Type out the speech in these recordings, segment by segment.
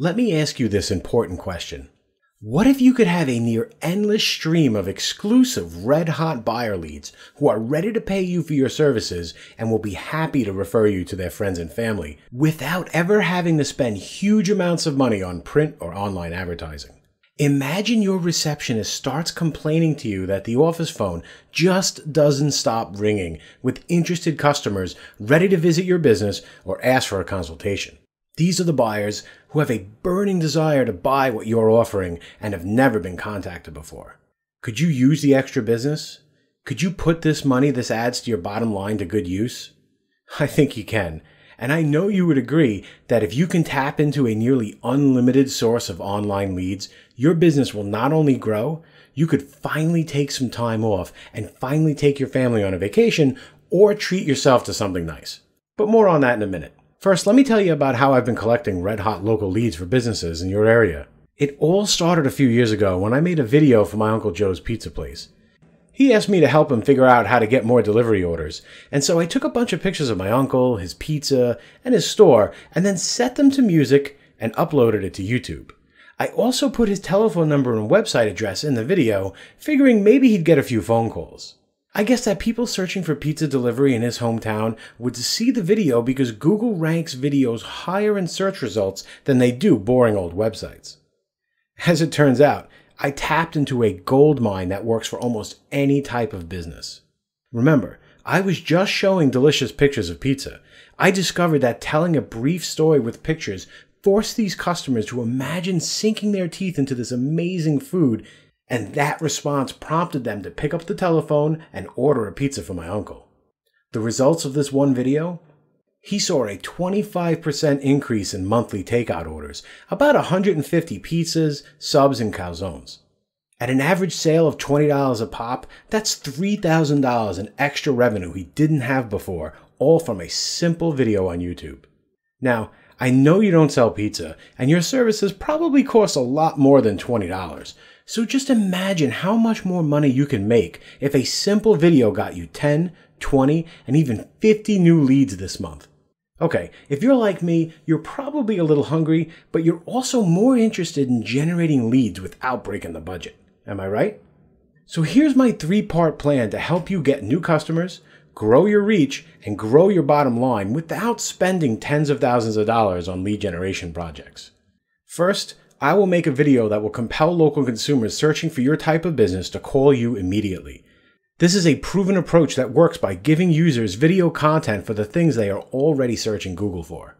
Let me ask you this important question. What if you could have a near endless stream of exclusive red hot buyer leads who are ready to pay you for your services and will be happy to refer you to their friends and family without ever having to spend huge amounts of money on print or online advertising? Imagine your receptionist starts complaining to you that the office phone just doesn't stop ringing with interested customers ready to visit your business or ask for a consultation. These are the buyers who have a burning desire to buy what you're offering and have never been contacted before. Could you use the extra business? Could you put this money this adds to your bottom line to good use? I think you can. And I know you would agree that if you can tap into a nearly unlimited source of online leads, your business will not only grow, you could finally take some time off and finally take your family on a vacation or treat yourself to something nice. But more on that in a minute. First, let me tell you about how I've been collecting red hot local leads for businesses in your area. It all started a few years ago when I made a video for my Uncle Joe's Pizza Place. He asked me to help him figure out how to get more delivery orders, and so I took a bunch of pictures of my uncle, his pizza, and his store, and then set them to music and uploaded it to YouTube. I also put his telephone number and website address in the video, figuring maybe he'd get a few phone calls. I guess that people searching for pizza delivery in his hometown would see the video because Google ranks videos higher in search results than they do boring old websites. As it turns out, I tapped into a gold mine that works for almost any type of business. Remember, I was just showing delicious pictures of pizza. I discovered that telling a brief story with pictures forced these customers to imagine sinking their teeth into this amazing food and that response prompted them to pick up the telephone and order a pizza for my uncle. The results of this one video? He saw a 25% increase in monthly takeout orders, about 150 pizzas, subs, and calzones. At an average sale of $20 a pop, that's $3,000 in extra revenue he didn't have before, all from a simple video on YouTube. Now, I know you don't sell pizza, and your services probably cost a lot more than $20, so just imagine how much more money you can make if a simple video got you 10, 20, and even 50 new leads this month. Okay, if you're like me, you're probably a little hungry, but you're also more interested in generating leads without breaking the budget. Am I right? So here's my three part plan to help you get new customers, grow your reach, and grow your bottom line without spending tens of thousands of dollars on lead generation projects. First, I will make a video that will compel local consumers searching for your type of business to call you immediately. This is a proven approach that works by giving users video content for the things they are already searching Google for.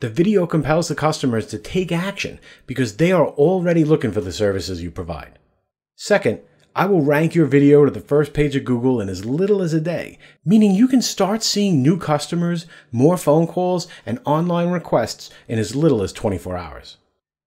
The video compels the customers to take action because they are already looking for the services you provide. Second, I will rank your video to the first page of Google in as little as a day, meaning you can start seeing new customers, more phone calls, and online requests in as little as 24 hours.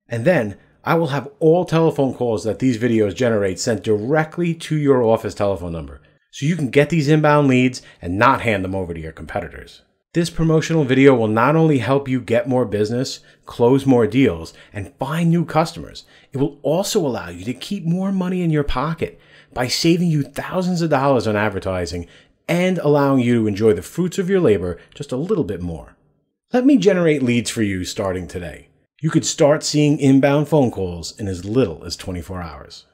And then I will have all telephone calls that these videos generate sent directly to your office telephone number so you can get these inbound leads and not hand them over to your competitors. This promotional video will not only help you get more business, close more deals, and find new customers, it will also allow you to keep more money in your pocket by saving you thousands of dollars on advertising and allowing you to enjoy the fruits of your labor just a little bit more. Let me generate leads for you starting today. You could start seeing inbound phone calls in as little as 24 hours.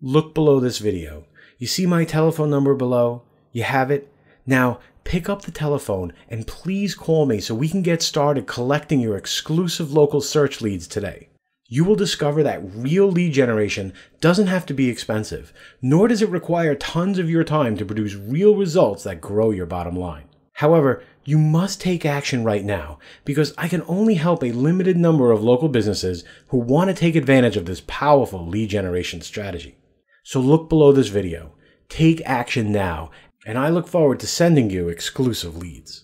Look below this video. You see my telephone number below? You have it? Now, pick up the telephone and please call me so we can get started collecting your exclusive local search leads today. You will discover that real lead generation doesn't have to be expensive, nor does it require tons of your time to produce real results that grow your bottom line. However, you must take action right now because I can only help a limited number of local businesses who want to take advantage of this powerful lead generation strategy. So look below this video, take action now, and I look forward to sending you exclusive leads.